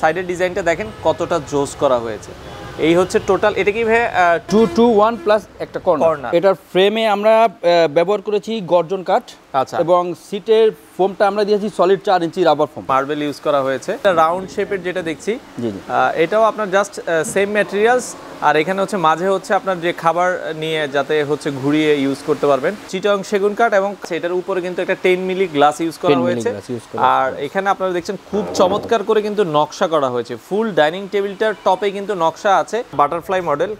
সাইডের ডিজাইনটা দেখেন কতটা জোস করা হয়েছে। এই হচ্ছে টোটাল এটা কি ভাই টু টু ওয়ান প্লাস একটা কর্নার এটার ফ্রেমে আমরা ব্যবহার করেছি গর্জন কাঠ আচ্ছা। এবং সিটের ফোমটা আমরা দিয়েছি সলিড চার inch rubber foam marble use করা হয়েছে। রাউন্ড শেপের যেটা দেখছি এটাও আপনার জাস্ট সেম ম্যাটেরিয়ালস আর এখানে হচ্ছে মাঝে হচ্ছে আপনার যে খাবার নিয়ে যাতে হচ্ছে ঘুরিয়ে ইউজ করতে পারবেন চিটং সেগুন কাঠ এবং এটার উপরে কিন্তু একটা টেন মিলি গ্লাস ইউজ করা হয়েছে। আর এখানে আপনারা দেখছেন খুব চমৎকার করে কিন্তু নকশা করা হয়েছে। ফুল ডাইনিং টেবিলটার টপে কিন্তু নকশা আছে। বাটারফ্লাই মডেল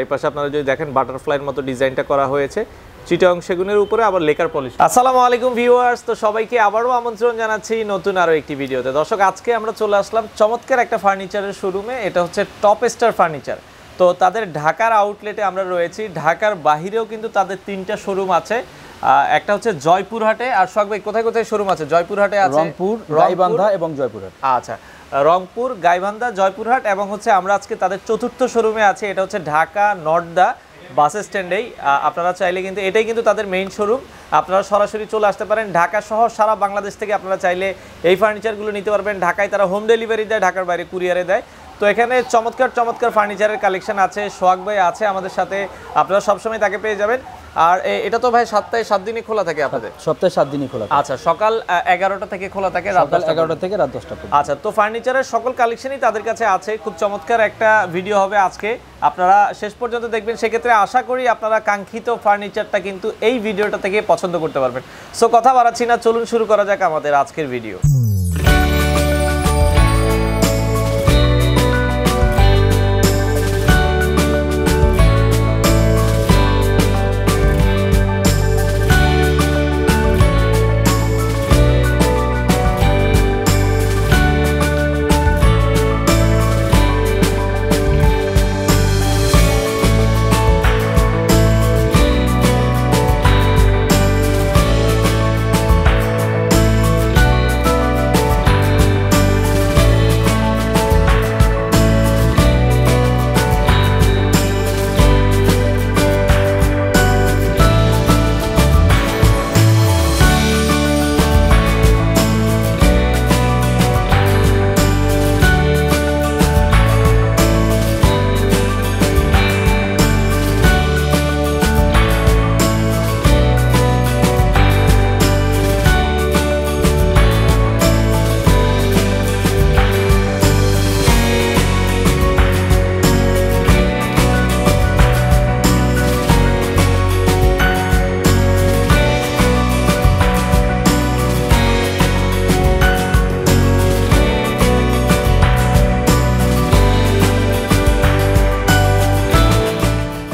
এই পাশে আপনারা যদি দেখেন বাটারফ্লাইয়ের মতো ডিজাইনটা করা হয়েছে। চিটং সেগুনের উপরে আবার লেকার পলিশ। আসসালামু আলাইকুম ভিউয়ার্স তো সবাইকে আবারও আমন্ত্রণ জানাচ্ছি নতুন আরও একটি ভিডিওতে। দর্শক আজকে আমরা চলে আসলাম চমৎকার একটা ফার্নিচারের শোরুমে এটা হচ্ছে টপ স্টার ফার্নিচার। তো তাদের ঢাকার আউটলেটে আমরা রয়েছি ঢাকার বাহিরেও কিন্তু তাদের তিনটা শোরুম আছে। একটা হচ্ছে জয়পুরহাটে আর সোহাগ ভাই কোথায় কোথায় শোরুম আছে? জয়পুরহাটে আছে রংপুর গাইবান্ধা এবং জয়পুরহাট। আচ্ছা রংপুর গাইবান্ধা জয়পুরহাট এবং হচ্ছে আমরা আজকে তাদের চতুর্থ শোরুমে আছি এটা হচ্ছে ঢাকা নর্দা বাস স্ট্যান্ডেই আপনারা চাইলে কিন্তু এটাই কিন্তু তাদের মেইন শোরুম আপনারা সরাসরি চলে আসতে পারেন ঢাকা সহ সারা বাংলাদেশ থেকে। আপনারা চাইলে এই ফার্নিচারগুলো নিতে পারবেন। ঢাকায় তারা হোম ডেলিভারি দেয়, ঢাকার বাইরে কুরিয়ারে দেয়। তো এখানে চমৎকার চমৎকার ফার্নিচারের কালেকশন আছে সোহাগ ভাই আছে আমাদের সাথে আপনারা সবসময় তাকে পেয়ে যাবেন। আর এটা তো ভাই সপ্তাহে সাত দিনই খোলা থাকে আপনাদের? সপ্তাহে সাত দিনই খোলা আচ্ছা সকাল এগারোটা থেকে খোলা থাকে রাত এগারোটা থেকে রাত দশটা আচ্ছা তো ফার্নিচারের সকল কালেকশনই তাদের কাছে আছে। খুব চমৎকার একটা ভিডিও হবে আজকে। আপনারা শেষ পর্যন্ত দেখবেন সেক্ষেত্রে আশা করি আপনারা কাঙ্ক্ষিত ফার্নিচারটা কিন্তু এই ভিডিওটা থেকে পছন্দ করতে পারবেন। সো কথা বাড়াচ্ছি না চলুন শুরু করা যাক আমাদের আজকের ভিডিও।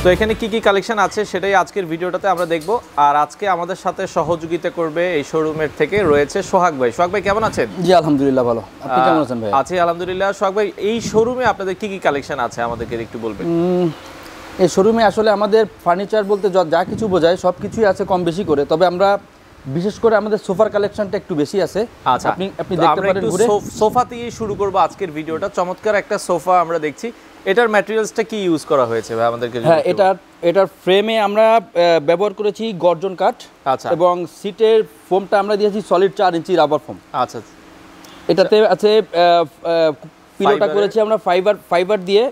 তো এখানে কি কি কালেকশন আছে সেটাই আজকের ভিডিওটাতে আমরা দেখব। আর আজকে আমাদের সাথে সহযোগিতা করবে এই শোরুমের থেকে রয়েছে সোহাগ ভাই। সোহাগ ভাই কেমন আছেন? জি আলহামদুলিল্লাহ ভালো। আপনি কেমন আছেন ভাই আছি আলহামদুলিল্লাহ। সোহাগ ভাই এই শোরুমে আপনাদের কি কি কালেকশন আছে আমাদেরকে একটু বলবেন? এই শোরুমে আসলে আমাদের ফার্নিচার বলতে যা- কিছু বোঝায় সব কিছুই আছে কম বেশি করে। তবে আমরা বিশেষ করে আমাদের সোফার কালেকশনটা একটু বেশি আছে। আচ্ছা আপনি আপনি দেখতে পারেন ঘুরে। সোফা দিয়ে শুরু করব আজকের ভিডিওটা। চমৎকার একটা সোফা আমরা দেখছি। এটার ম্যাটেরিয়ালসটা কি ইউজ করা হয়েছে ভাই আমাদেরকে হ্যাঁ একটু- এটার ফ্রেমে আমরা ব্যবহার করেছি গর্জন কাঠ আচ্ছা। এবং সিটের ফোমটা আমরা দিয়েছি সলিড চার ইঞ্চি রাবার ফোম আচ্ছা। এটাতে আছে পিলোটা করেছি আমরা ফাইবার ফাইবার দিয়ে।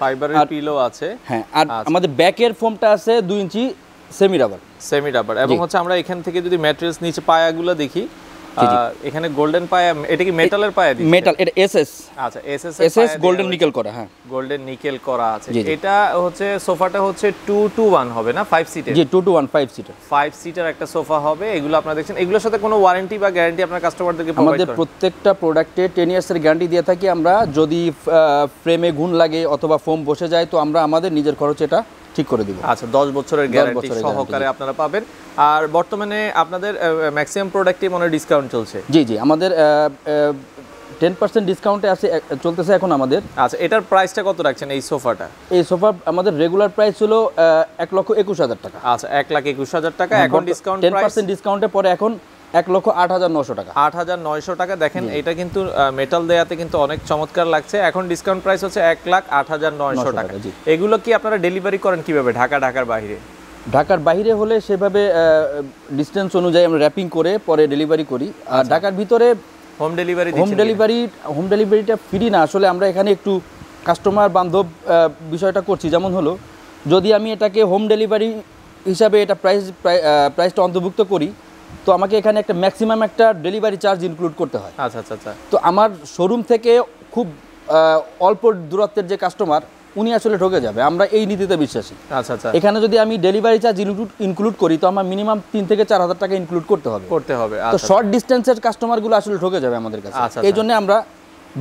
ফাইবারের পিলো আছে। হ্যাঁ আর আচ্ছা। আমাদের ব্যাকের ফোমটা আছে দুই inch semi rubber semi rubber এবং হচ্ছে আমরা এখান থেকে যদি ম্যাটেরিয়ালস নিচে পায়াগুলো দেখি এখানে গোল্ডেন পায়া এটা কি মেটালের পায়া দিচ্ছে? মেটাল এটা এসএস আচ্ছা এসএস এসএস গোল্ডেন নিকেল করা হ্যাঁ। গোল্ডেন নিকেল করা আছে। এটা হচ্ছে সোফাটা হচ্ছে টু টু ওয়ান হবে না? ফাইভ সিটের জি two two one five seater five seater একটা সোফা হবে এগুলো আপনারা দেখছেন। এগুলোর সাথে কোনো ওয়ারেন্টি বা গ্যারান্টি আপনার কাস্টমারদেরকে প্রোভাইড আমাদের প্রত্যেকটা প্রোডাক্টে টেন ইয়ার্সের গ্যারান্টি দিয়ে থাকি আমরা। যদি ফ্রেমে ঘুণ লাগে অথবা ফোম বসে যায় তো আমরা আমাদের নিজের খরচে এটা ঠিক করে দিব। আচ্ছা দশ বছরের গ্যারান্টি সহকারে আপনারা পাবেন। আর বর্তমানে আপনাদের ম্যাক্সিমাম প্রোডাক্টে মনে ডিসকাউন্ট চলছে। জি জি আমাদের টেন পার্সেন্ট ডিসকাউন্টে আছে চলতেছে এখন আমাদের। আচ্ছা এটার প্রাইসটা কত রাখছেন এই সোফাটা এই সোফা আমাদের রেগুলার প্রাইস ছিল এক লক্ষ একুশ হাজার টাকা। আচ্ছা এক লাখ একুশ হাজার টাকা। এখন ডিসকাউন্ট টেন প্রাইস পার্সেন্ট ডিসকাউন্টে পরে এখন এক লক্ষ আট হাজার নশো টাকা। আট হাজার নয়শো টাকা। দেখেন এটা কিন্তু মেটাল দেয়াতে কিন্তু অনেক চমৎকার লাগছে। এখন ডিসকাউন্ট প্রাইস হচ্ছে এক লাখ আট হাজার নয়শো টাকা। এগুলো কি আপনারা ডেলিভারি করেন কীভাবে? ঢাকা ঢাকার বাইরে ঢাকার বাইরে হলে সেভাবে ডিস্টেন্স অনুযায়ী আমরা র্যাপিং করে পরে ডেলিভারি করি। আর আচ্ছা। ঢাকার ভিতরে home delivery home delivery home ডেলিভারিটা ফ্রি না। আসলে আমরা এখানে একটু কাস্টমার বান্ধব বিষয়টা করছি। যেমন হলো যদি আমি এটাকে হোম ডেলিভারি হিসাবে এটা প্রাইস প্রাইসটা অন্তর্ভুক্ত করি তো আমাকে এখানে একটা ম্যাক্সিমাম একটা ডেলিভারি চার্জ ইনক্লুড করতে হয়। আচ্ছা আচ্ছা আচ্ছা। তো আমার শোরুম থেকে খুব অল্প দূরত্বের যে কাস্টমার উনি আসলে ঠকে যাবে। আমরা এই নীতিতে বিশ্বাসী। আচ্ছা আচ্ছা। এখানে যদি আমি ডেলিভারি চার্জ ইনক্লুড ইনক্লুড করি তো আমার মিনিমাম তিন থেকে চার হাজার টাকা ইনক্লুড করতে হবে। করতে হবে তো আচ্ছা। শর্ট ডিস্টেন্সের কাস্টমারগুলো আসলে ঠকে যাবে আমাদের কাছে। আচ্ছা, এই জন্য আমরা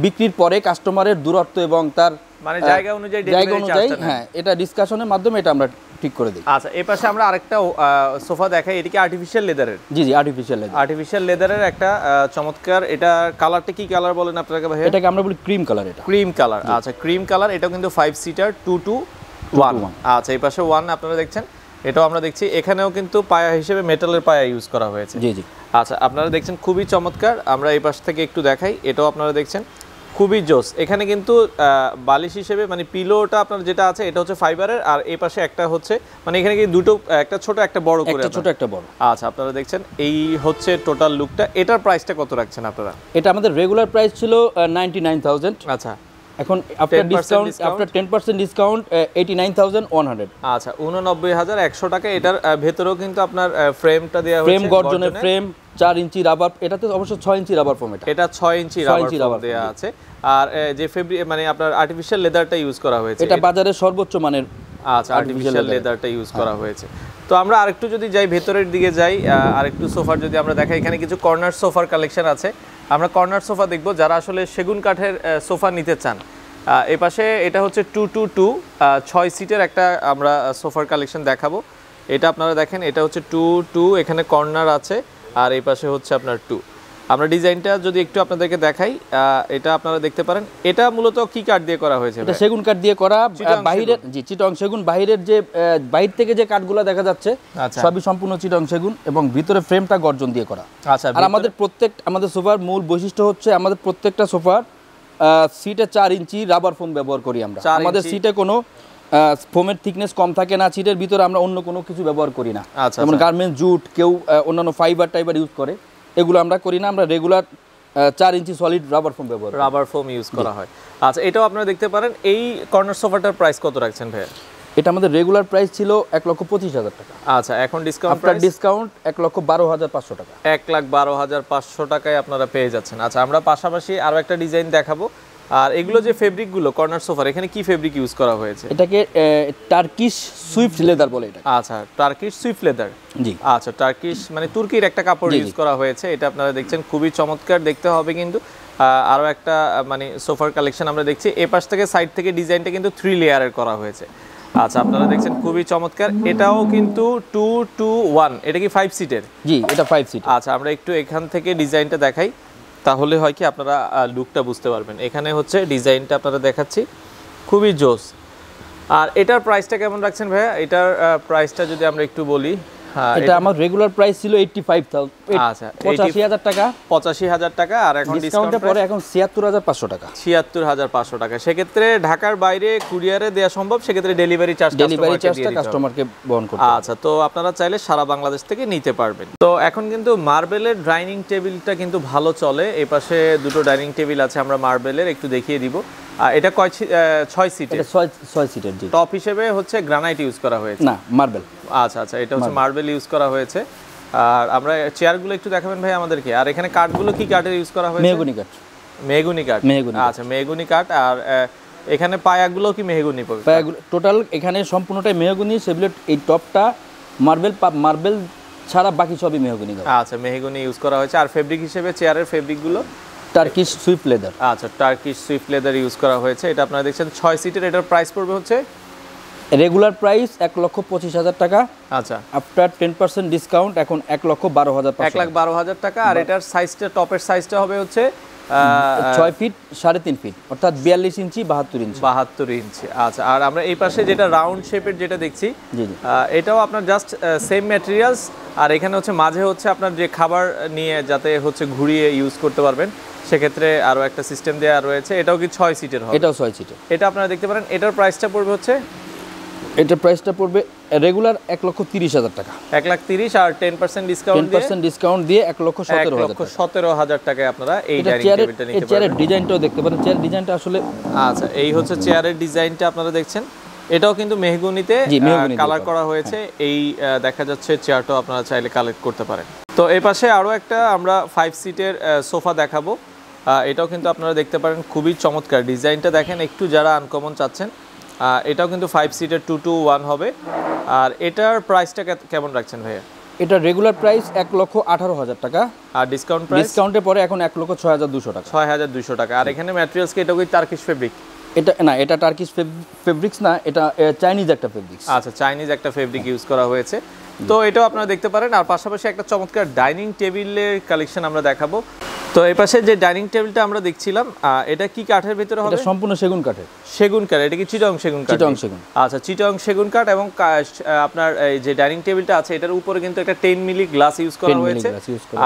বিক্রির পরে কাস্টমারের দূরত্ব এবং তার মানে জায়গা অনুযায়ী জায়গা অনুযায়ী। হ্যাঁ এটা ডিসকাশনের মাধ্যমে এটা আমরা ঠিক করে দিই। আচ্ছা এই পাশে আমরা আরেকটা সোফা দেখাই এটি কি আর্টিফিশিয়াল লেদারের জি জি আর্টিফিশিয়াল আর্টিফিশিয়াল লেদারের একটা চমৎকার এটা কালারটা কি কালার বলেন আপনাকে ভাই এটাকে আমরা বলি ক্রিম কালার এটা। ক্রিম কালার আচ্ছা ক্রিম কালার এটাও কিন্তু five seater two two one. আচ্ছা এই পাশে ওয়ান আপনারা দেখছেন এটাও আমরা দেখছি। এখানেও কিন্তু পায়া হিসেবে মেটালের পায়া ইউজ করা হয়েছে। জি জি। আচ্ছা আপনারা দেখছেন খুবই চমৎকার আমরা এই পাশ থেকে একটু দেখাই এটাও আপনারা দেখছেন। খুবই জোস। এখানে কিন্তু বালিশ হিসেবে মানে পিলোটা আপনার যেটা আছে এটা হচ্ছে ফাইবারের আর এই পাশে একটা হচ্ছে মানে এখানে কি দুটো একটা ছোট একটা বড় করে একটা ছোট একটা বড়। আচ্ছা আপনারা দেখছেন এই হচ্ছে টোটাল লুকটা এটার প্রাইসটা কত রাখছেন আপনারা? এটা আমাদের রেগুলার প্রাইস ছিল নাইনটি নাইন থাউজেন্ড আচ্ছা। এখন after discount after ten percent discount eighty nine thousand one hundred আচ্ছা উননব্বই হাজার একশো টাকা এটার ভেতরেও কিন্তু আপনার ফ্রেমটা দেওয়া ফ্রেম গর্জনের ফ্রেম চার ইঞ্চি রাবার এটাতে অবশ্য ছয় ইঞ্চি রাবার ফোম এটা। এটা ছয় ইঞ্চি রাবার দেওয়া আছে। আর যে ফেব্রিক মানে আপনার আর্টিফিশিয়াল লেদারটা ইউজ করা হয়েছে। এটা বাজারের সর্বোচ্চ মানের আচ্ছা আর্টিফিশিয়াল লেদারটা ইউজ করা হয়েছে। তো আমরা আরেকটু যদি যাই ভেতরের দিকে যাই আরেকটু সোফার যদি আমরা দেখাই, এখানে কিছু কর্নার সোফার কালেকশন আছে। আমরা কর্নার সোফা দেখব, যারা আসলে সেগুন কাঠের সোফা নিতে চান। এপাশে এটা হচ্ছে টু টু টু ছয় সিটের একটা আমরা সোফার কালেকশন দেখাবো। এটা আপনারা দেখেন, এটা হচ্ছে টু টু এখানে কর্নার আছে, আর এই পাশে হচ্ছে আপনার টু আমরা ডিজাইনটা যদি একটু আপনাদেরকে দেখাই এটা আপনারা দেখতে পারেন। এটা মূলত কি কাঠ দিয়ে করা হয়েছে এটা সেগুন কাঠ দিয়ে করা বাইরের জি চিটং সেগুন। বাইরের যে বাইরে থেকে যে কাঠগুলো দেখা যাচ্ছে আচ্ছা। সবই সম্পূর্ণ চিটং সেগুন এবং ভিতরে ফ্রেমটা গর্জন দিয়ে করা। আচ্ছা আর আমাদের প্রত্যেক আমাদের সোফার মূল বৈশিষ্ট্য হচ্ছে আমাদের প্রত্যেকটা সোফার সিটে চার ইঞ্চি রাবার ফোম ব্যবহার করি আমরা। আমাদের সিটে কোনো ফোমের থিকনেস কম থাকে না সিটের ভিতরে আমরা অন্য কোনো কিছু ব্যবহার করি না। আচ্ছা, যেমন আচ্ছা। গার্মেন্টস জুট কেউ অন্যান্য ফাইবার টাইবার ইউজ করে। এগুলো আমরা করি না আমরা রেগুলার চার ইঞ্চি সলিড রাবার ফোম ব্যবহার রাবার ফোম ইউজ করা হয়। আচ্ছা এটাও আপনারা দেখতে পারেন। এই কর্নার সোফাটার প্রাইস কত রাখছেন ভাইয়া? এটা আমাদের রেগুলার প্রাইস ছিল এক লক্ষ পঁচিশ হাজার টাকা। আচ্ছা এখন ডিসকাউন্ট আপনার ডিসকাউন্ট এক লক্ষ বারো হাজার পাঁচশো টাকা। এক লাখ বারো হাজার পাঁচশো টাকায় আপনারা পেয়ে যাচ্ছেন। আচ্ছা আমরা পাশাপাশি আরও একটা ডিজাইন দেখাবো। আর এগুলো যে ফেব্রিকগুলো কর্নার সোফার এখানে কি ফেব্রিক ইউজ করা হয়েছে? এটাকে টার্কিশ সুইফট লেদার বলে এটা আচ্ছা টার্কিশ সুইফট লেদার জি। আচ্ছা টার্কিশ মানে তুর্কির একটা কাপড় ইউজ করা হয়েছে এটা আপনারা দেখছেন খুবই চমৎকার দেখতে হবে কিন্তু। আহ, আরও একটা মানে সোফার কালেকশন আমরা দেখছি এ পাশ থেকে সাইড থেকে ডিজাইনটা কিন্তু থ্রি লেয়ারের করা হয়েছে। আচ্ছা আপনারা দেখছেন খুবই চমৎকার এটাও কিন্তু টু টু ওয়ান এটা কি ফাইভ সিটের জি এটা ফাইভ সিট আচ্ছা আমরা একটু এখান থেকে ডিজাইনটা দেখাই। তাহলে হয় কি আপনারা লুকটা বুঝতে পারবেন। এখানে হচ্ছে ডিজাইনটা আপনারা দেখাচ্ছি। খুবই জোস। আর এটার প্রাইসটা কেমন রাখছেন ভাইয়া? এটার প্রাইসটা যদি আমরা একটু বলি এটা আমার রেগুলার প্রাইস ছিল এইটটি ফাইভ আচ্ছা, পঁচাশি হাজার টাকা। আর এখন পরে এখন সেক্ষেত্রে ঢাকার বাইরে কুরিয়ারে সম্ভব সেক্ষেত্রে ডেলিভারি চার্জ ডেলিভারি চার্জটা কাস্টমারকে বহন করতে আচ্ছা তো আপনারা চাইলে সারা বাংলাদেশ থেকে নিতে পারবেন। তো এখন কিন্তু মার্বেলের ডাইনিং টেবিলটা কিন্তু ভালো চলে। এই পাশে দুটো ডাইনিং টেবিল আছে আমরা মার্বেলের একটু দেখিয়ে দিব। এটা কয় ছয় সিটের ছয় ছয় সিটের জি। টপ হিসেবে হচ্ছে গ্রানাইট ইউজ করা হয়েছে। না মার্বেল আচ্ছা আচ্ছা এটা হচ্ছে মার্বেল ইউজ করা হয়েছে। আর আমরা চেয়ারগুলো একটু দেখাবেন ভাই আমাদেরকে। আর এখানে কাঠগুলো কি কাঠের ইউজ করা হয়েছে? মেহগুনি কাঠ মেহগুনি কাঠ মেহগনি। আচ্ছা মেহগুনি কাঠ আর এখানে পায়াগুলো কি মেহগুনি পাবে টোটাল এখানে সম্পূর্ণটাই মেহগুনি সেগুলো এই টপটা মার্বেল মার্বেল ছাড়া বাকি সবই মেহগুনি আচ্ছা মেহগুনি ইউজ করা হয়েছে। আর ফেব্রিক হিসেবে চেয়ারের ফেব্রিকগুলো টার্কিশ সুইফট লেদার আচ্ছা টার্কিশ সুইফট লেদার ইউজ করা হয়েছে। এটা আপনারা দেখছেন ছয় সিটের এটার প্রাইস পড়বে হচ্ছে? রেগুলার প্রাইস এক লক্ষ পঁচিশ হাজার টাকা। আচ্ছা। আফটার টেন পার্সেন্ট ডিসকাউন্ট এখন এক লক্ষ বারো হাজার এক লাখ বারো হাজার টাকা আর এটার সাইজটা টপের সাইজটা হবে হচ্ছে ছয় ফিট সাড়ে তিন ফিট অর্থাৎ বিয়াল্লিশ ইঞ্চি বাহাত্তর ইঞ্চি। বাহাত্তর ইঞ্চি আচ্ছা। আর আমরা এই পাশে যেটা রাউন্ড শেপের যেটা দেখছি জি জি। আহ, এটাও আপনার জাস্ট সেম ম্যাটেরিয়ালস আর এখানে হচ্ছে মাঝে হচ্ছে আপনার যে খাবার নিয়ে যাতে হচ্ছে ঘুরিয়ে ইউজ করতে পারবেন সেক্ষেত্রে আরও একটা সিস্টেম দেওয়া রয়েছে। এটাও কি ছয় সিটের হবে? এটাও ছয় সিটের এটা আপনারা দেখতে পারেন এটার প্রাইসটা পড়বে হচ্ছে? এটার প্রাইসটা পড়বে রেগুলার এক লক্ষ তিরিশ হাজার টাকা। এক লাখ তিরিশ আর ten percent discount percent discount দিয়ে এক লক্ষ সতেরো লক্ষ সতেরো হাজার টাকায় আপনারা এই চেয়ারের এই ডিজাইনটাও দেখতে পারেন। চেয়ার ডিজাইনটা আসলে আচ্ছা এই হচ্ছে চেয়ারের ডিজাইনটা আপনারা দেখছেন। এটাও কিন্তু মেহগুনিতে কালার করা। হয়েছে। এই আহ, দেখা যাচ্ছে চেয়ারটাও আপনারা চাইলে কালেক্ট করতে পারেন। তো এই পাশে আরও একটা আমরা ফাইভ সিটের সোফা দেখাবো। এটাও কিন্তু আপনারা দেখতে পারেন খুবই চমৎকার। ডিজাইনটা দেখেন একটু যারা আনকমন চাচ্ছেন এটাও কিন্তু ফাইভ সিটের টু টু ওয়ান হবে। আর এটার প্রাইসটা কেমন রাখছেন ভাইয়া? এটা রেগুলার প্রাইস এক লক্ষ আঠারো হাজার টাকা। আর ডিসকাউন্ট প্রাইস ডিসকাউন্টে পরে এখন এক লক্ষ ছয় হাজার দুশো টাকা। ছয় হাজার দুশো টাকা। আর এখানে ম্যাটেরিয়ালসকে এটাও কি তার্কিশ ফেব্রিক এটা না এটা টার্কিশ ফেব্রিক্স না এটা চাইনিজ একটা ফেব্রিক্স আচ্ছা চাইনিজ একটা ফেব্রিক ইউজ করা হয়েছে। তো এটাও আপনারা দেখতে পারেন। আর পাশাপাশি একটা চমৎকার ডাইনিং টেবিলের কালেকশন আমরা দেখাবো। তো এই পাশে যে ডাইনিং টেবিলটা আমরা দেখছিলাম এটা কি কাঠের ভিতরে হবে? সম্পূর্ণ সেগুন কাঠের। সেগুন কাঠ এটা কি চিটং সেগুন কাঠ? চিটং সেগুন। আচ্ছা চিটং সেগুন কাঠ এবং আপনার এই যে ডাইনিং টেবিলটা আছে এটার উপরে কিন্তু একটা টেন মিলি গ্লাস ইউজ করা হয়েছে।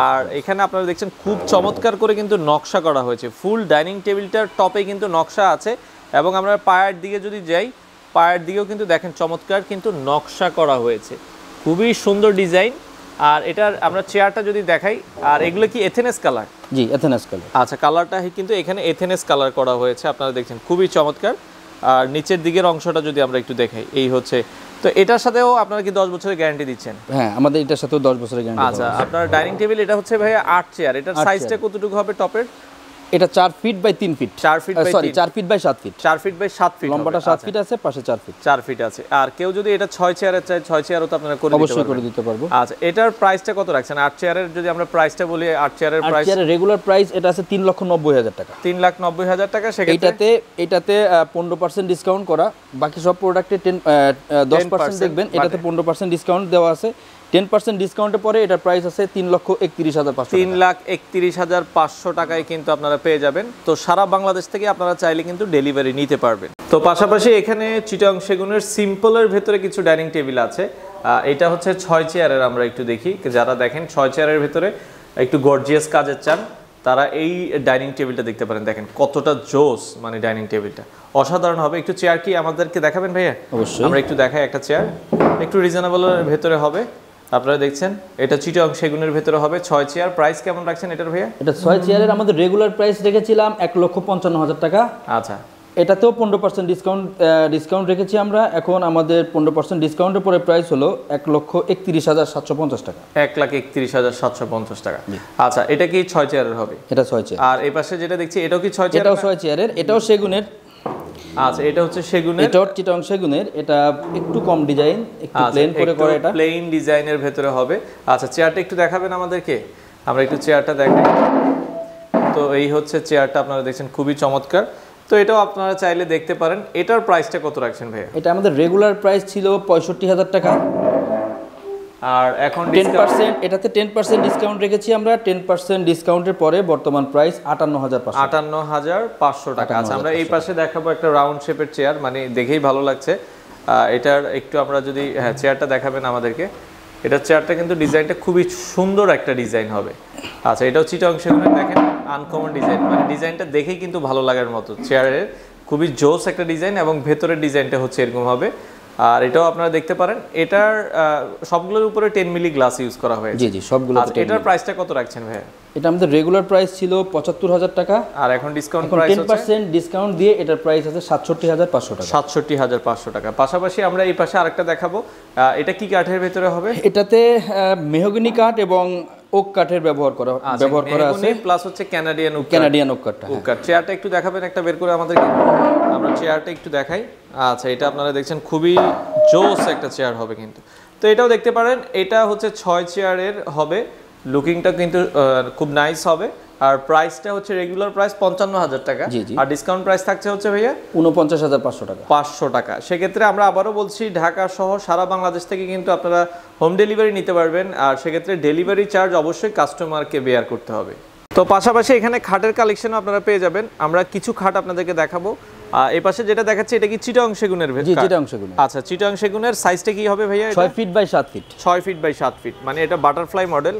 আর এখানে আপনারা দেখছেন খুব চমৎকার করে কিন্তু নকশা করা হয়েছে। ফুল ডাইনিং টেবিলটার টপে কিন্তু নকশা আছে এবং আমরা পায়ের দিকে যদি যাই পায়ের দিকেও কিন্তু দেখেন চমৎকার কিন্তু নকশা করা হয়েছে। খুবই সুন্দর ডিজাইন। আর এটার আমরা চেয়ারটা যদি দেখাই আর এগুলো কি এথেনেস কালার? জি এথেনাস কালার। আচ্ছা কালারটা কিন্তু এখানে এথেনেস কালার করা হয়েছে আপনারা দেখছেন খুবই চমৎকার। আর নিচের দিকের অংশটা যদি আমরা একটু দেখাই এই হচ্ছে। তো এটার সাথেও আপনারা কি দশ বছরের গ্যারান্টি দিচ্ছেন? হ্যাঁ আমাদের এটার সাথেও দশ বছরের গ্যারান্টি আচ্ছা আপনার ডাইনিং টেবিল এটা হচ্ছে ভাইয়া আট চেয়ার এটার সাইজটা কতটুকু হবে টপের? এটা চার ফিট বাই তিন ফিট চার ফিট বাই সরি তিন। চার ফিট বাই সাত ফিট চার ফিট বাই সাত ফিট লম্বাটা হবে। সাত আচ্ছা, ফিট আছে পাশে চার ফিট চার ফিট আছে। আর কেউ যদি এটা ছয় চেয়ারের চাই ছয় চেয়ারও তো আপনারা করে দিতে অবশ্যই করে দিতে পারব। আচ্ছা এটার প্রাইসটা কত রাখছেন? আট চেয়ারের যদি আমরা প্রাইসটা বলি আট চেয়ারের আর প্রাইস চেয়ারের রেগুলার প্রাইস এটা আছে তিন লক্ষ নব্বই হাজার টাকা। তিন লাখ নব্বই হাজার টাকা সেক্ষেত্রে এটাতে পনেরো পার্সেন্ট ডিসকাউন্ট করা। বাকি সব প্রোডাক্টে টেন দশ পার্সেন্ট 10% দেখবেন এটাতে বাটে। পনেরো পার্সেন্ট ডিসকাউন্ট দেওয়া আছে। টেন পার্সেন্ট ডিসকাউন্টের পরে এটার প্রাইস আছে তিন লক্ষ একত্রিশ হাজার পাঁচশো তিন লাখ একত্রিশ হাজার পাঁচশো টাকায় কিন্তু আপনারা পেয়ে যাবেন। তো সারা বাংলাদেশ থেকে আপনারা চাইলে কিন্তু ডেলিভারি নিতে পারবেন। তো পাশাপাশি এখানে চিটাং সেগুনের সিম্পলের ভেতরে কিছু ডাইনিং টেবিল আছে। এটা হচ্ছে ছয় চেয়ারের আমরা একটু দেখি। যারা দেখেন ছয় চেয়ারের ভেতরে একটু গর্জিয়াস কাজের চান তারা এই ডাইনিং টেবিলটা দেখতে পারেন। দেখেন কতটা জোস মানে ডাইনিং টেবিলটা। অসাধারণ হবে। একটু চেয়ার কি আমাদেরকে দেখাবেন ভাইয়া? অবশ্যই। আমরা একটু দেখাই একটা চেয়ার। একটু রিজনেবলের ভেতরে হবে। আপনারা দেখছেন এটা চিটং সেগুনের ভেতরে হবে। ছয় চেয়ার প্রাইস কেমন রাখছেন এটার ভাইয়া? এটা ছয় চেয়ারের আমাদের রেগুলার প্রাইস রেখেছিলাম এক লক্ষ পঞ্চান্ন হাজার টাকা। আচ্ছা। এটাতেও পনেরো পার্সেন্ট ডিসকাউন্ট ডিসকাউন্ট রেখেছি আমরা। এখন আমাদের পনেরো পার্সেন্ট ডিসকাউন্টের পরে প্রাইস হলো এক লক্ষ একত্রিশ হাজার সাতশো পঞ্চাশ টাকা। এক লাখ একত্রিশ হাজার সাতশো পঞ্চাশ টাকা। আচ্ছা এটা কি ছয় চেয়ারের হবে? এটা ছয় চেয়ার আর এই পাশে যেটা দেখছি এটাও কি ছয় চেয়ার এটাও ছয় চেয়ারের এটাও সেগুনের। আচ্ছা এটা হচ্ছে সেগুনের এটা চিটং সেগুনের এটা একটু কম ডিজাইন একটু প্লেন করে করে এটা। প্লেন ডিজাইনের ভেতরে হবে। আচ্ছা চেয়ারটা একটু দেখাবেন আমাদেরকে? আমরা একটু চেয়ারটা দেখাই। তো এই হচ্ছে চেয়ারটা আপনারা দেখছেন খুবই চমৎকার। তো এটাও আপনারা চাইলে দেখতে পারেন। এটার প্রাইসটা কত রাখছেন ভাইয়া? এটা আমাদের রেগুলার প্রাইস ছিল পঁয়ষট্টি হাজার টাকা। আর এখন টেন পার্সেন্ট এটাতে টেন পার্সেন্ট ডিসকাউন্ট রেখেছি আমরা টেন পার্সেন্ট ডিসকাউন্টের পরে বর্তমান প্রাইস আটান্ন হাজার আটান্ন হাজার পাঁচশো টাকা। আচ্ছা আমরা এই পাশে দেখাবো একটা রাউন্ড শেপের চেয়ার মানে দেখেই ভালো লাগছে। এটার একটু আমরা যদি হ্যাঁ চেয়ারটা দেখাবেন আমাদেরকে। এটার চেয়ারটা কিন্তু ডিজাইনটা খুবই সুন্দর একটা ডিজাইন হবে। আচ্ছা এটাও চিটং সেগুলো দেখেন আনকমন ডিজাইন মানে ডিজাইনটা দেখেই কিন্তু ভালো লাগার মতো। চেয়ারের খুবই জোস একটা ডিজাইন এবং ভেতরের ডিজাইনটা হচ্ছে এরকম হবে। আর এটাও আপনারা দেখতে পারেন। এটার সবগুলোর উপরে টেন মিলি গ্লাস ইউজ করা হয়েছে। জি জি সবগুলো আচ্ছা এটার প্রাইসটা কত রাখছেন ভাইয়া? এটা আমাদের রেগুলার প্রাইস ছিল পঁচাত্তর হাজার টাকা। আর এখন ডিসকাউন্ট প্রাইস হচ্ছে? পার্সেন্ট ডিসকাউন্ট দিয়ে এটার প্রাইস আছে সাতষট্টি হাজার পাঁচশো টাকা। সাতষট্টি হাজার পাঁচশো টাকা। পাশাপাশি আমরা এই পাশে আরেকটা দেখাবো। এটা কি কাঠের ভেতরে হবে? এটাতে মেহগনি কাঠ এবং ওক কাঠের ব্যবহার করা ব্যবহার করা আছে। প্লাস হচ্ছে ক্যানাডিয়ান ক্যানাডিয়ান ওক কাঠটা উক কাঠ। চেয়ারটা একটু দেখাবেন একটা বের করে আমাদেরকে। আমরা চেয়ারটা একটু দেখাই। আচ্ছা এটা আপনারা দেখছেন খুবই জোস একটা চেয়ার হবে কিন্তু। তো এটাও দেখতে পারেন এটা হচ্ছে ছয় চেয়ারের হবে। লুকিংটা কিন্তু খুব নাইস হবে। আর প্রাইসটা হচ্ছে রেগুলার প্রাইস পঞ্চান্ন হাজার টাকা। আর ডিসকাউন্ট প্রাইস থাকছে হচ্ছে ভাইয়া? উনপঞ্চাশ হাজার পাঁচশো টাকা। পাঁচশো টাকা। সেক্ষেত্রে আমরা আবারও বলছি ঢাকা সহ সারা বাংলাদেশ থেকে কিন্তু আপনারা হোম ডেলিভারি নিতে পারবেন। আর সেক্ষেত্রে ডেলিভারি চার্জ অবশ্যই কাস্টমারকে বেয়ার করতে হবে। তো পাশাপাশি এখানে খাটের কালেকশনও আপনারা পেয়ে যাবেন। আমরা কিছু খাট আপনাদেরকে দেখাবো। এই পাশে যেটা দেখাচ্ছে এটা কি চিটাং সেগুনের জি ভেতর? সেগুন আচ্ছা চিটাং সেগুনের সাইজটা কি হবে ভাইয়া এটা? ছয় ফিট বাই সাত ফিট ছয় ফিট বাই সাত ফিট মানে এটা বাটারফ্লাই মডেল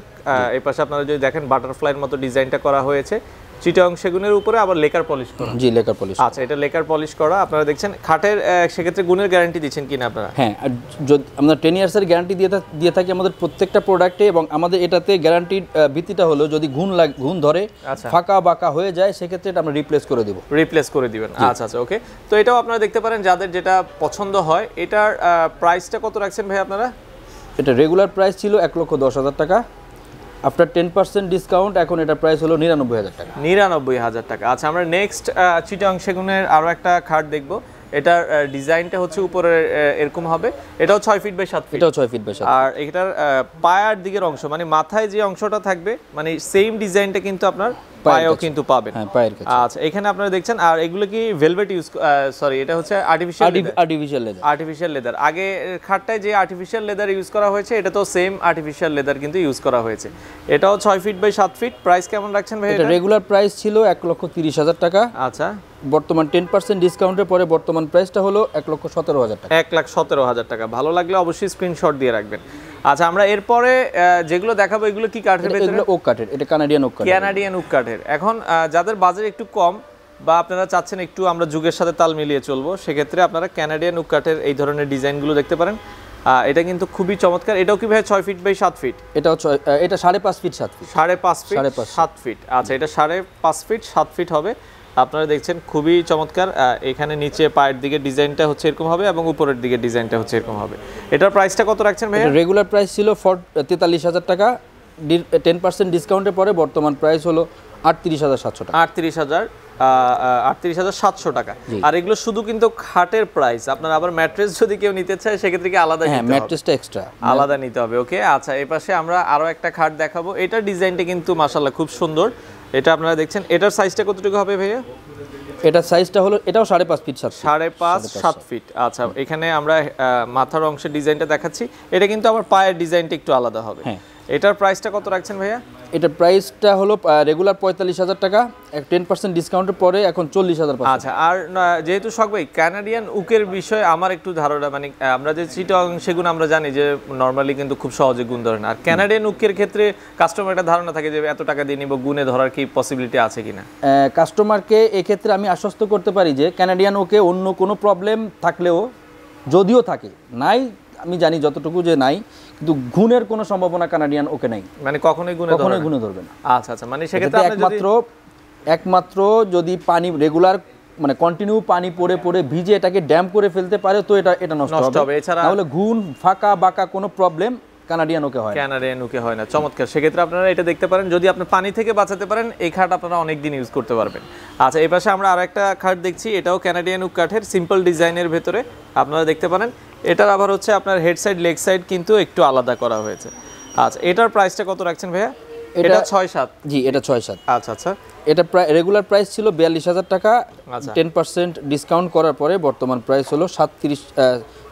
এই পাশে আপনারা যদি দেখেন বাটারফ্লাইয়ের মতো ডিজাইনটা করা হয়েছে। চিটাং সেগুনের উপরে আবার লেকার পলিশ করা। জি লেকার পলিশ আচ্ছা এটা লেকার পলিশ করা। আপনারা দেখছেন খাটের সেক্ষেত্রে গুণের গ্যারান্টি দিচ্ছেন কিনা আপনারা? হ্যাঁ যদি আমরা টেন ইয়ার্সের গ্যারান্টি দিয়ে দিয়ে থাকি আমাদের প্রত্যেকটা প্রোডাক্টে এবং আমাদের এটাতে গ্যারান্টির ভিত্তিটা হলো যদি ঘুণ লাগ ঘুণ ধরে আচ্ছা। ফাঁকা বাঁকা হয়ে যায় সেক্ষেত্রে এটা আমরা রিপ্লেস করে দেবো। রিপ্লেস করে দিবেন। আচ্ছা আচ্ছা ওকে তো এটাও আপনারা দেখতে পারেন যাদের যেটা পছন্দ হয় এটার প্রাইসটা কত রাখছেন ভাই আপনারা? এটা রেগুলার প্রাইস ছিল এক লক্ষ দশ হাজার টাকা। আফটার টেন পার্সেন্ট ডিসকাউন্ট এখন এটা প্রাইস হলো নিরানব্বই হাজার টাকা। নিরানব্বই হাজার টাকা। আচ্ছা আমরা নেক্সট চিটাং সেগুনের আরও একটা খাট দেখব। এটার ডিজাইনটা হচ্ছে উপরে এরকম হবে। এটাও ছয় ফিট বাই সাত ফিট এটাও ছয় ফিট বাই আর এটার পায়ার দিকের অংশ মানে মাথায় যে অংশটা থাকবে মানে সেম ডিজাইনটা কিন্তু আপনার পায়েও কিন্তু পাবেন। হ্যাঁ আচ্ছা এখানে আপনারা দেখছেন আর এগুলো কি ভেলভেট ইউজ সরি এটা হচ্ছে artificial artificial leather artificial leather আগে খাটটায় যে আর্টিফিশিয়াল লেদার ইউজ করা হয়েছে এটা তো সেম আর্টিফিশিয়াল লেদার কিন্তু ইউজ করা হয়েছে। এটাও ছয় ফিট বাই সাত ফিট প্রাইস কেমন রাখছেন ভাই এটা রেগুলার প্রাইস ছিল এক লক্ষ তিরিশ হাজার টাকা। আচ্ছা। বর্তমান টেন পার্সেন্ট ডিসকাউন্টের পরে বর্তমান প্রাইসটা হলো এক লক্ষ সতেরো হাজার টাকা। এক লাখ সতেরো হাজার টাকা। ভালো লাগলে অবশ্যই স্ক্রিনশট দিয়ে রাখবেন। আচ্ছা আমরা এরপরে যেগুলো দেখাবো এগুলো কি কাঠের ভেতরে? ওক কাঠের এটা কানাডিয়ান ওক কাঠের। ক্যানাডিয়ান উক কাঠের। এখন যাদের বাজার একটু কম বা আপনারা চাচ্ছেন একটু আমরা যুগের সাথে তাল মিলিয়ে চলবো সেক্ষেত্রে আপনারা ক্যানাডিয়ান উক কাঠের এই ধরনের ডিজাইনগুলো দেখতে পারেন। আহ, এটা কিন্তু খুবই চমৎকার। এটাও কি ভাই ছয় ফিট বাই সাত ফিট? এটাও এটা সাড়ে পাঁচ ফিট সাত ফিট। সাড়ে পাঁচ ফিট সাড়ে পাঁচ সাত ফিট। আচ্ছা এটা সাড়ে পাঁচ ফিট সাত ফিট হবে। আপনারা দেখছেন খুবই চমৎকার এখানে নিচে পায়ের দিকে ডিজাইনটা হচ্ছে এরকম হবে এবং উপরের দিকে ডিজাইনটা হচ্ছে এরকম হবে। এটার প্রাইসটা কত রাখছেন ভাই রেগুলার প্রাইস ছিল ফর তেতাল্লিশ হাজার টাকা টেন পার্সেন্ট ডিসকাউন্টের পরে বর্তমান প্রাইস হলো আটত্রিশ হাজার সাতশো টাকা। আটত্রিশ হাজার আটত্রিশ হাজার সাতশো টাকা। আর এগুলো শুধু কিন্তু খাটের প্রাইস আপনার আবার ম্যাট্রেস যদি কেউ নিতে চায় সেক্ষেত্রে কি আলাদা হ্যাঁ? ম্যাট্রেসটা এক্সট্রা আলাদা নিতে হবে ওকে আচ্ছা এই পাশে আমরা আরও একটা খাট দেখাবো। এটার ডিজাইনটা কিন্তু মাশাল্লাহ খুব সুন্দর। এটা আপনারা দেখছেন। এটার সাইজটা কতটুকু হবে ভাইয়া? এটার সাইজটা হলো এটাও সাড়ে পাঁচ ফিট সাত। সাড়ে পাঁচ সাত ফিট আচ্ছা এখানে আমরা মাথার অংশের ডিজাইনটা দেখাচ্ছি। এটা কিন্তু আবার পায়ের ডিজাইনটা একটু আলাদা হবে। হ্যাঁ। এটার প্রাইসটা কত রাখছেন ভাইয়া? এটার প্রাইসটা হলো রেগুলার পঁয়তাল্লিশ হাজার টাকা টেন পার্সেন্ট ডিসকাউন্টের পরে এখন চল্লিশ হাজার আচ্ছা আর যেহেতু শখ ভাই কানাডিয়ান উকের বিষয়ে আমার একটু ধারণা মানে আমরা যে চিটং সেগুন আমরা জানি যে নর্মালি কিন্তু খুব সহজে গুণ ধরে না। আর কানাডিয়ান উকের ক্ষেত্রে কাস্টমার একটা ধারণা থাকে যে এত টাকা দিয়ে নিব গুণে ধরার কি পসিবিলিটি আছে কিনা? কাস্টমারকে এক্ষেত্রে আমি আশ্বস্ত করতে পারি যে ক্যানাডিয়ান উকে অন্য কোনো প্রবলেম থাকলেও যদিও থাকে নাই আমি জানি যতটুকু যে নাই কিন্তু গুণের কোনো সম্ভাবনা কানাডিয়ান ওকে নাই। মানে কখনোই গুণে কখনোই? ঘুণে ধরবে না। আচ্ছা আচ্ছা মানে সেক্ষেত্রে একমাত্র একমাত্র যদি পানি রেগুলার মানে কন্টিনিউ পানি পড়ে পড়ে ভিজে এটাকে ড্যাম করে ফেলতে পারে তো এটা এটা নষ্ট নষ্ট হবে। এছাড়া- তাহলে ঘুণ ফাঁকা বাঁকা কোনো প্রবলেম কানাডিয়ান ওকে হয় না। ক্যানাডিয়ান উকে হয় না। চমৎকার। সেক্ষেত্রে আপনারা এটা দেখতে পারেন যদি আপনি পানি থেকে বাঁচাতে পারেন এই খাট আপনারা অনেক দিন ইউজ করতে পারবেন। আচ্ছা এই পাশে আমরা আরও একটা খাট দেখছি এটাও ক্যানাডিয়ান উক কাঠের সিম্পল ডিজাইনের ভেতরে। আপনারা দেখতে পারেন এটার আবার হচ্ছে আপনার হেড সাইড লেগ সাইড কিন্তু একটু আলাদা করা হয়েছে। আচ্ছা এটার প্রাইসটা কত রাখছেন ভাইয়া? এটা ছয় সাত। জি এটা ছয় সাত। আচ্ছা আচ্ছা। এটা প্রায় রেগুলার প্রাইস ছিল বিয়াল্লিশ হাজার টাকা। টেন পার্সেন্ট ডিসকাউন্ট করার পরে বর্তমান প্রাইস হলো সাতত্রিশ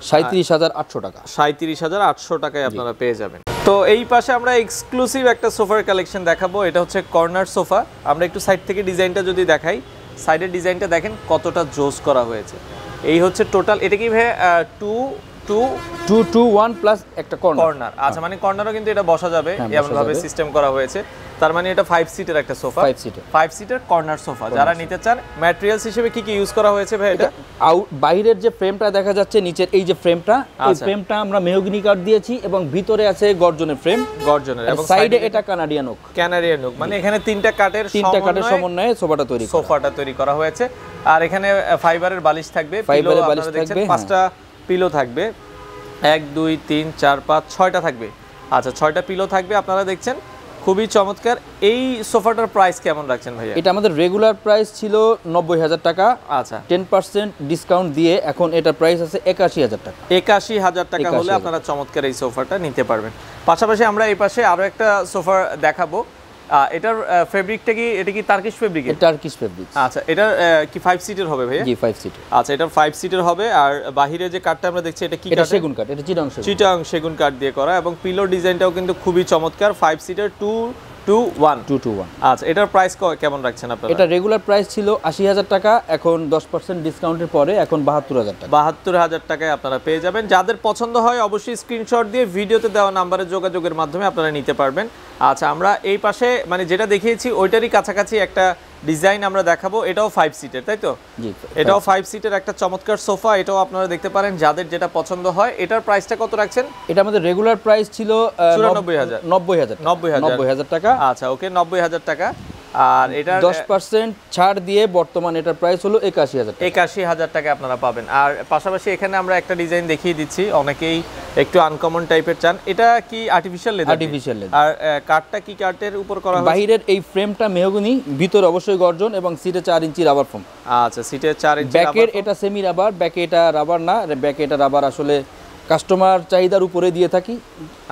সাঁত্রিশ হাজার আটশো টাকা। সাঁত্রিশ হাজার আটশো টাকায় আপনারা পেয়ে যাবেন। তো এই পাশে আমরা এক্সক্লুসিভ একটা সোফার কালেকশন দেখাবো। এটা হচ্ছে কর্নার সোফা। আমরা একটু সাইড থেকে ডিজাইনটা যদি দেখাই সাইডের ডিজাইনটা দেখেন কতটা জোস করা হয়েছে। এই হচ্ছে টোটাল এটা কি ভাই two two two two one plus একটা কর্নার কর্নার আচ্ছা মানে কর্নারও কিন্তু এটা বসা যাবে হ্যাঁ, এমন ভাবে সিস্টেম করা হয়েছে। তার মানে এটা ফাইভ সিটের একটা সোফা Five seater। ফাইভ সিটের কর্নার সোফা যারা নিতে চান ম্যাটেরিয়ালস হিসেবে কি কি ইউজ করা হয়েছে ভাই এটা? আউট বাইরের যে ফ্রেমটা দেখা যাচ্ছে নিচের এই যে ফ্রেমটা এই আচ্ছা। ফ্রেমটা আমরা মেহগিনি কাঠ দিয়েছি এবং ভিতরে আছে গর্জনের ফ্রেম গর্জনের এবং সাইডে এটা কানাডিয়ান ওক ক্যানারিয়ান নুক মানে এখানে তিনটা কাঠের তিনটা কাঠের সমন্বয়ে সোফাটা তৈরি। সোফাটা তৈরি করা হয়েছে। আর এখানে ফাইবারের বালিশ থাকবে। ফাইবারের বালিশ থাকবে, হ্যাঁ। পাঁচটা পিলো থাকবে। এক দুই তিন চার পাঁচ ছয়টা থাকবে। আচ্ছা ছয়টা পিলো থাকবে আপনারা দেখছেন। খুবই চমৎকার। এই সোফাটার প্রাইস কেমন রাখছেন ভাইয়া? এটা আমাদের রেগুলার প্রাইস ছিল নব্বই হাজার টাকা। আচ্ছা। টেন পার্সেন্ট ডিসকাউন্ট দিয়ে এখন এটার প্রাইস আছে একাশি হাজার টাকা। একাশি হাজার টাকা হলে আপনারা চমৎকার এই সোফাটা নিতে পারবেন। পাশাপাশি আমরা এই পাশে আরও একটা সোফা দেখাবো। এটার ফেব্রিকটা কি এটা কি টার্কিশ ফেব্রিক টার্কিশ ফেব্রিক আচ্ছা এটা কি ফাইভ সিটের হবে ভাইয়া? জি ফাইভ সিট আচ্ছা এটা ফাইভ সিটের হবে আর বাহিরে যে কাঠটা আমরা দেখছি এটা কি এটা সেগুন কাঠ এটা চিটাং সেগুন। চিটাং সেগুন কাঠ দিয়ে করা এবং পিলো ডিজাইনটাও কিন্তু খুবই চমৎকার। Five seater two two one two two one আচ্ছা এটার প্রাইস কেমন রাখছেন আপনারা? এটা রেগুলার প্রাইস ছিল আশি হাজার টাকা এখন দশ পার্সেন্ট ডিসকাউন্টের পরে এখন বাহাত্তর হাজার টাকা। বাহাত্তর হাজার টাকায় আপনারা পেয়ে যাবেন। যাদের পছন্দ হয় অবশ্যই স্ক্রিনশট দিয়ে ভিডিওতে দেওয়া নাম্বারে যোগাযোগের মাধ্যমে আপনারা নিতে পারবেন। আচ্ছা আমরা এই পাশে মানে যেটা দেখিয়েছি ওইটারই কাছাকাছি একটা ডিজাইন আমরা দেখাবো এটাও ফাইভ সিটের তাই তো? এটাও ফাইভ সিটের একটা চমৎকার সোফা এটাও আপনারা দেখতে পারেন যাদের যেটা পছন্দ হয়। এটার প্রাইসটা কত রাখছেন? এটা আমাদের রেগুলার প্রাইস ছিল চুরানব্বই হাজার। নব্বই হাজার নব্বই হাজার। নব্বই হাজার টাকা। আচ্ছা ওকে নব্বই হাজার টাকা। আর এটার দশ পার্সেন্ট ছাড় দিয়ে বর্তমান এটার প্রাইস হলো একাশি হাজার একাশি হাজার টাকা আপনারা পাবেন। আর পাশাপাশি এখানে আমরা একটা ডিজাইন দেখিয়ে দিচ্ছি অনেকেই একটু আনকমন টাইপের চান। এটা কি আর্টিফিশিয়াল লেদার leather। আর কাঠটা কি কাঠের উপর করা বাহিরের এই ফ্রেমটা মেহগুনি ভিতরে অবশ্যই গর্জন এবং সিটে চার ইঞ্চি রাবার ফোম আচ্ছা সিটের চার ইঞ্চি ব্যাকের এটা সেমি রাবার ব্যাকে এটা রাবার না ব্যাকে এটা রাবার আসলে কাস্টমার চাহিদার উপরে দিয়ে থাকি।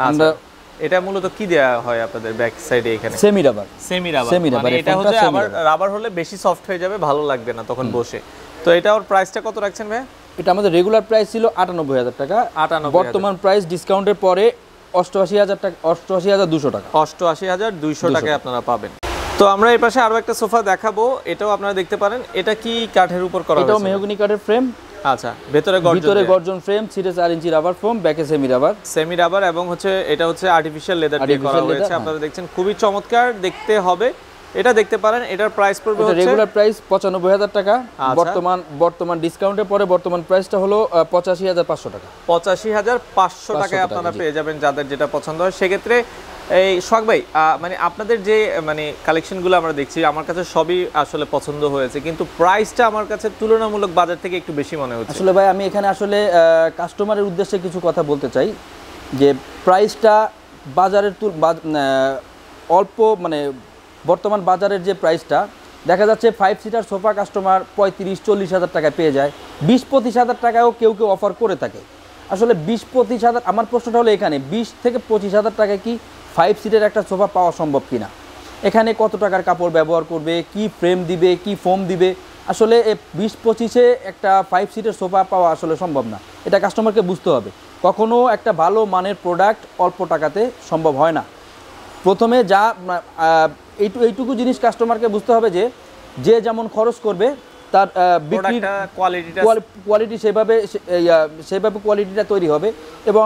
আমরা আচ্ছা এটা মূলত কি দেয়া হয় আপনাদের ব্যাক সাইডে এখানে? Semi rubber semi rubber rubber, মানে এটা হচ্ছে আবার রাবার হলে বেশি সফট হয়ে যাবে ভালো লাগবে না তখন বসে। তো এটা ওর প্রাইসটা কত রাখছেন ভাই এটা আমাদের রেগুলার প্রাইস ছিল আটানব্বই হাজার টাকা। 98,000 বর্তমান প্রাইস ডিসকাউন্টের পরে অষ্টআশি হাজার টাকা অষ্টআশি হাজার দুশো টাকা। অষ্টআশি হাজার দুইশো টাকায় আপনারা পাবেন। তো আমরা এই পাশে আরও একটা সোফা দেখাবো এটাও আপনারা দেখতে পারেন। এটা কি কাঠের উপর করা এটাও মেহগুনি কাঠের ফ্রেম আচ্ছা ভেতরে গর্জন ভিতরে গর্জন ফ্রেম সিটে চার ইঞ্চি রাবার ফোম ব্যাকে সেমি রাবার। সেমি রাবার এবং হচ্ছে এটা হচ্ছে আর্টিফিশিয়াল লেদার দিয়ে করা হয়েছে। হ্যাঁ। আপনারা দেখছেন খুবই চমৎকার দেখতে হবে। এটা দেখতে পারেন এটার প্রাইস পড়বে হচ্ছে রেগুলার প্রাইস পঁচানব্বই হাজার টাকা। আচ্ছা। বর্তমান বর্তমান ডিসকাউন্টের পরে বর্তমান প্রাইসটা হলো পঁচাশি হাজার পাঁচশো টাকা। পঁচাশি হাজার পাঁচশো টাকায় আপনারা পেয়ে যাবেন যাদের যেটা পছন্দ হয়। সেক্ষেত্রে এই সোহাগ ভাই মানে আপনাদের যে মানে কালেকশনগুলো আমরা দেখছি আমার কাছে সবই আসলে পছন্দ হয়েছে। কিন্তু প্রাইসটা আমার কাছে তুলনামূলক বাজার থেকে একটু বেশি মনে হচ্ছে। আসলে ভাই আমি এখানে আসলে কাস্টমারের উদ্দেশ্যে কিছু কথা বলতে চাই। যে প্রাইসটা বাজারের অল্প মানে বর্তমান বাজারের যে প্রাইসটা, দেখা যাচ্ছে ফাইভ সিটার সোফা কাস্টমার পঁয়ত্রিশ, চল্লিশ হাজার টাকায় পেয়ে যায়। বিশ, পঁচিশ হাজার টাকায়ও কেউ কেউ অফার করে থাকে। আসলে বিশ, পঁচিশ হাজার, আমার প্রশ্নটা হলো এখানে, বিশ থেকে পঁচিশ হাজার টাকায় কি ফাইভ সিটের একটা সোফা পাওয়া সম্ভব কিনা? এখানে কত টাকার কাপড় ব্যবহার করবে, কি ফ্রেম দিবে, কি ফোম দিবে? আসলে এ বিশ, পঁচিশে একটা ফাইভ সিটের সোফা পাওয়া আসলে সম্ভব না। এটা কাস্টমারকে বুঝতে হবে। কখনো একটা ভালো মানের প্রোডাক্ট অল্প টাকাতে সম্ভব হয় না। প্রথমে যা এইটু এইটুকু জিনিস কাস্টমারকে বুঝতে হবে যে যে যেমন খরচ করবে তার বিক্রির কোয়ালিটি সেভাবে সেভাবে কোয়ালিটিটা তৈরি হবে এবং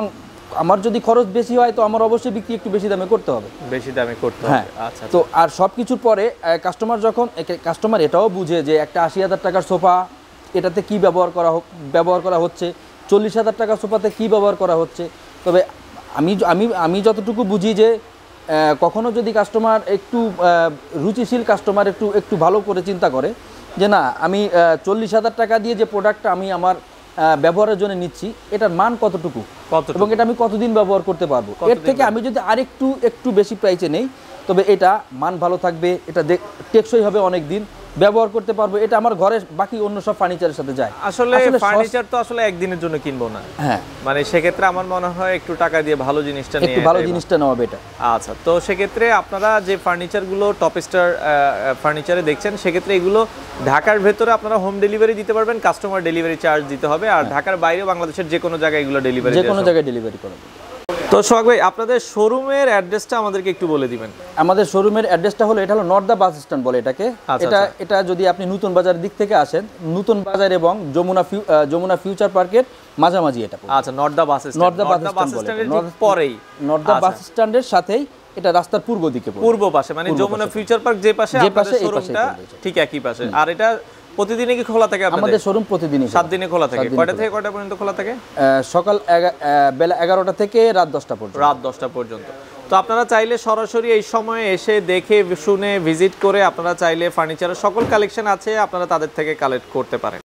আমার যদি খরচ বেশি হয় তো আমার অবশ্যই বিক্রি একটু বেশি দামে করতে হবে। বেশি দামে করতে হ্যাঁ হবে আচ্ছা। তো আর সব কিছুর পরে কাস্টমার যখন কাস্টমার এটাও বুঝে যে একটা আশি হাজার টাকার সোফা এটাতে কি ব্যবহার করা হোক ব্যবহার করা হচ্ছে চল্লিশ হাজার টাকার সোফাতে কি ব্যবহার করা হচ্ছে তবে আমি আমি আমি যতটুকু বুঝি যে কখনো যদি কাস্টমার একটু রুচিশীল কাস্টমার একটু একটু ভালো করে চিন্তা করে যে না আমি চল্লিশ হাজার টাকা দিয়ে যে প্রোডাক্টটা আমি আমার ব্যবহারের জন্য নিচ্ছি এটার মান কতটুকু? এবং এটা আমি কতদিন ব্যবহার করতে পারব? এর থেকে আমি যদি আরেকটু একটু বেশি প্রাইসে নেই তবে এটা মান ভালো থাকবে এটা দেখ- টেকসই হবে অনেক দিন ব্যবহার করতে পারব এটা আমার ঘরের বাকি অন্য সব ফার্নিচারের সাথে যায়। আসলে ফার্নিচার তো আসলে একদিনের জন্য কিনবো না। হ্যাঁ। মানে সেক্ষেত্রে আমার মনে হয় একটু টাকা দিয়ে ভালো জিনিসটা নিয়ে ভালো জিনিসটা নেওয়া বেটা আচ্ছা তো সেক্ষেত্রে আপনারা যে ফার্নিচারগুলো টপ স্টার ফার্নিচারে দেখছেন সেক্ষেত্রে এগুলো ঢাকার ভেতরে আপনারা হোম ডেলিভারি দিতে পারবেন কাস্টমার ডেলিভারি চার্জ দিতে হবে। আর ঢাকার বাইরে বাংলাদেশের যে কোনো জায়গায় এগুলো ডেলিভারি যে কোনো জায়গায় ডেলিভারি করা। তো সোহাগ ভাই আপনাদের শোরুমের অ্যাড্রেসটা আমাদেরকে একটু বলে দিবেন। আমাদের শোরুমের অ্যাড্রেসটা হলো এটা হলো নর্দা বাস স্ট্যান্ড বলে এটাকে। আচ্ছা, এটা আচ্ছা। এটা যদি আপনি নতুন বাজারের দিক থেকে আসেন নতুন বাজার এবং যমুনা যমুনা ফিউচার পার্কের মাঝামাঝি এটা আচ্ছা নর্দা বাস স্ট্যান্ড নর্দা বাস নর্দা বাস স্ট্যান্ড বলে স্ট্যান্ডের পরেই। নর্দা। বাস স্ট্যান্ডের সাথেই এটা রাস্তার পূর্ব দিকে পূর্ব পাশে মানে যমুনা ফিউচার পার্ক যে পাশে যে পাশে, ঠিক একই পাশে। আর এটা প্রতিদিনই কি খোলা থাকে আমাদের শোরুম প্রতিদিনই সাত দিনে খোলা থাকে। কয়টা থেকে কয়টা পর্যন্ত খোলা থাকে? সকাল বেলা এগারোটা থেকে রাত দশটা পর্যন্ত। রাত দশটা পর্যন্ত। তো আপনারা চাইলে সরাসরি এই সময়ে এসে দেখে শুনে ভিজিট করে আপনারা চাইলে ফার্নিচারের সকল কালেকশন আছে আপনারা তাদের থেকে কালেক্ট করতে পারেন।